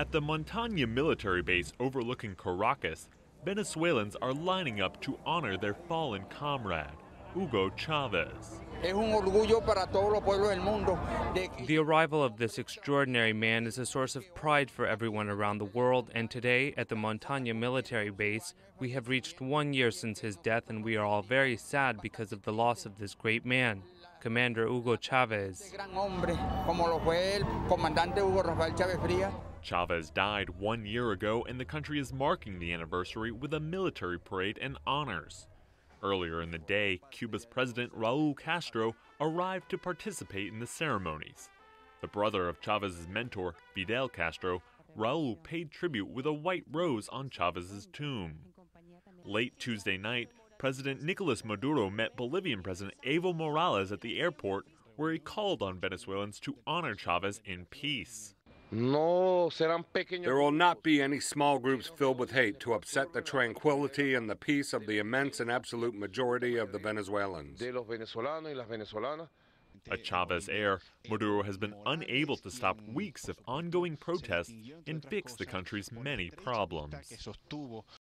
At the Montaña military base overlooking Caracas, Venezuelans are lining up to honor their fallen comrade, Hugo Chavez. The arrival of this extraordinary man is a source of pride for everyone around the world, and today, at the Montaña military base, we have reached one year since his death, and we are all very sad because of the loss of this great man, Commander Hugo Chavez. Chavez died one year ago, and the country is marking the anniversary with a military parade and honors. Earlier in the day, Cuba's President Raul Castro arrived to participate in the ceremonies. The brother of Chavez's mentor, Fidel Castro, Raul paid tribute with a white rose on Chavez's tomb. Late Tuesday night, President Nicolas Maduro met Bolivian President Evo Morales at the airport, where he called on Venezuelans to honor Chavez in peace. There will not be any small groups filled with hate to upset the tranquility and the peace of the immense and absolute majority of the Venezuelans. A Chavez heir, Maduro has been unable to stop weeks of ongoing protests and fix the country's many problems.